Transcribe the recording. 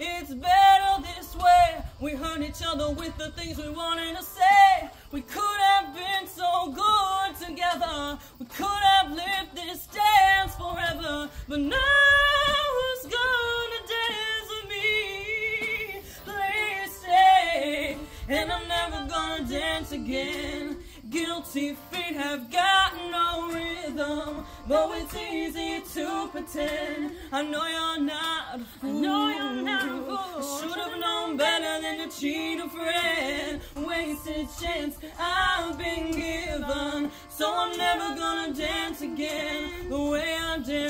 It's better this way. We hurt each other with the things we wanted to say. We could have been so good together. We could have lived this dance forever. But now who's gonna dance with me? Please stay. And I'm never gonna dance again. Guilty feet have got no rhythm, though it's easy to pretend. I know you're not cheat a friend. Wasted chance I've been given, so I'm never gonna dance again the way I dance.